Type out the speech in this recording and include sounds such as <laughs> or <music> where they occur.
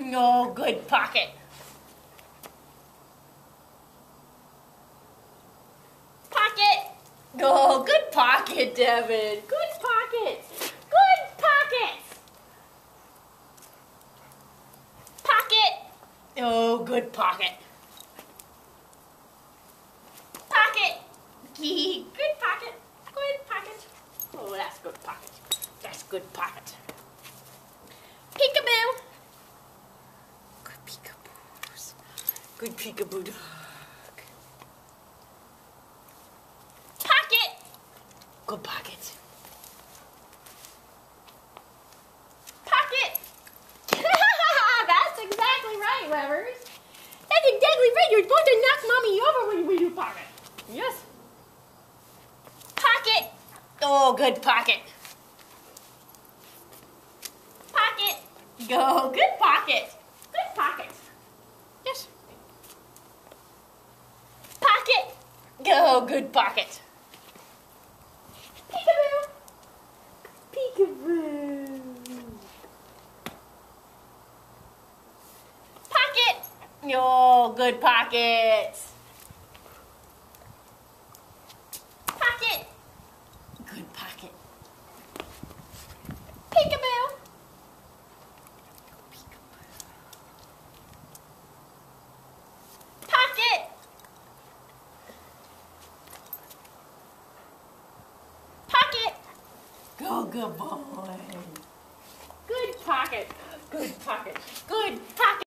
No good pocket. Pocket. No good pocket, Devon. Good pocket. Good pocket. Pocket. Oh, good pocket. Pocket. <laughs> Good pocket. Good pocket. Oh, that's good pocket. That's good pocket. Peekaboo. Good peekaboos. Good peekaboo dog. Pocket. Good pocket. Pocket. <laughs> That's exactly right, Webbers. That's exactly right. You're supposed to knock mommy over when you do pocket. Yes. Pocket. Oh, good pocket. Pocket. Go. Good pocket. Good pocket. Yes. Pocket. Go. Good pocket. Peekaboo. Peekaboo. Pocket. Oh, Good pocket. Peekaboo. Pocket. Pocket. Go, good boy. Good pocket. Good pocket. Good pocket.